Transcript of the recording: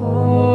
Oh.